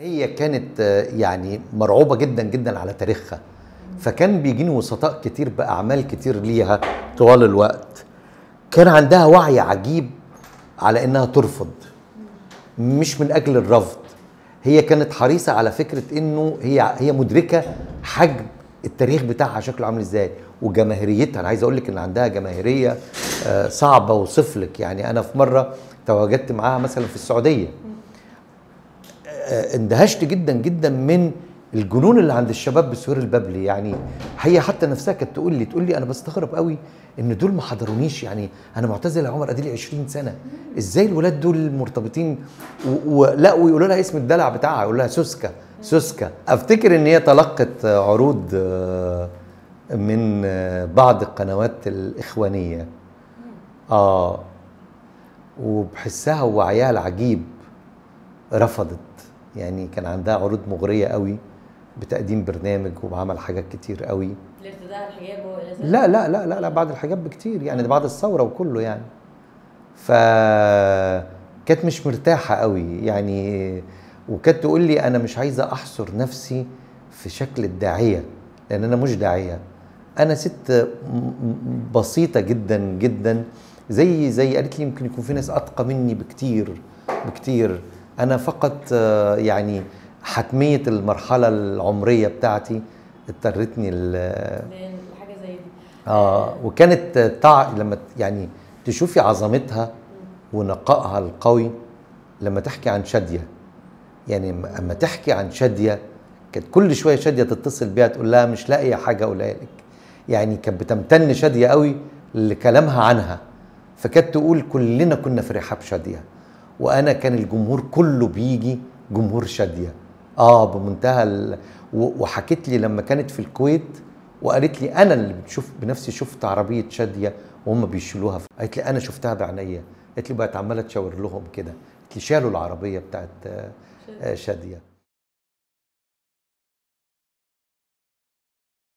هي كانت آه، يعني مرعوبة جدا جدا على تاريخها. فكان بيجيني وسطاء كتير بأعمال كتير ليها طوال الوقت. كان عندها وعي عجيب على إنها ترفض. مش من أجل الرفض. هي كانت حريصة على فكرة إنه هي هي مدركة حجم التاريخ بتاعها شكله عامل إزاي. وجماهيريتها أنا عايز أقول لك إن عندها جماهيرية آه، صعبة اوصف لك يعني أنا في مرة تواجدت معاها مثلا في السعودية. اندهشت جدا جدا من الجنون اللي عند الشباب بسهير البابلي يعني هي حتى نفسها كانت تقول لي تقول لي أنا بستغرب قوي إن دول ما حضرونيش. يعني أنا معتزله يا عمر اديلي 20 سنة. إزاي الولاد دول مرتبطين؟ ولا ويقولوا لها اسم الدلع بتاعها يقول لها سوسكا سوسكا. أفتكر إن هي تلقت عروض آه، من آه، بعض القنوات الإخوانية. آه. وبحسها ووعيها العجيب رفضت. يعني كان عندها عروض مغرية قوي بتقديم برنامج وعمل حاجات كتير قوي. الارتداء الحجاب هو لا لا لا لا لا بعد الحجاب بكتير يعني ده بعد الثورة وكله يعني. ف كانت مش مرتاحة قوي يعني وكانت تقول لي أنا مش عايزة أحصر نفسي في شكل الداعية لأن أنا مش داعية. أنا ست بسيطة جدا جدا زي زي قالت لي يمكن يكون في ناس أتقى مني بكتير بكتير. أنا فقط آه، يعني حتمية المرحلة العمرية بتاعتي اضطرتني ل- لأن حاجة زي دي. آه وكانت تع... لما يعني تشوفي عظمتها ونقائها القوي لما تحكي عن شادية يعني أما تحكي عن شادية كانت كل شوية شادية تتصل بيها تقول لها مش لاقيه حاجة أقولها لك. يعني كانت بتمتن شادية قوي لكلامها عنها. فكانت تقول كلنا كنا في رحاب شادية. وأنا كان الجمهور كله بيجي جمهور شادية. آه بمنتهى ال... وحكت لي لما كانت في الكويت وقالت لي أنا اللي بشوف بنفسي شفت عربية شادية وهم بيشيلوها قالت لي أنا شفتها بعينيا. قالت لي بقت عمالة تشاور لهم كده. قالت لي شالوا العربية بتاعت آه، شادية.